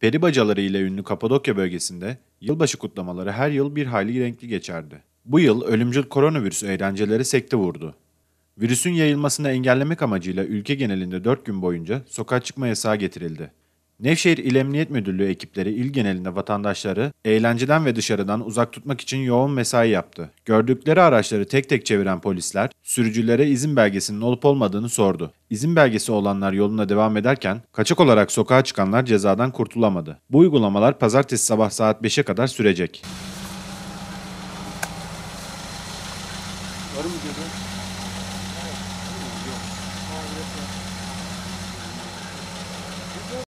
Peri bacaları ile ünlü Kapadokya bölgesinde yılbaşı kutlamaları her yıl bir hayli renkli geçerdi. Bu yıl ölümcül koronavirüs eğlenceleri sekte vurdu. Virüsün yayılmasını engellemek amacıyla ülke genelinde 4 gün boyunca sokağa çıkma yasağı getirildi. Nevşehir İl Emniyet Müdürlüğü ekipleri il genelinde vatandaşları eğlenceden ve dışarıdan uzak tutmak için yoğun mesai yaptı. Gördükleri araçları tek tek çeviren polisler sürücülere izin belgesinin olup olmadığını sordu. İzin belgesi olanlar yoluna devam ederken kaçak olarak sokağa çıkanlar cezadan kurtulamadı. Bu uygulamalar pazartesi sabah saat 5'e kadar sürecek. Var mı?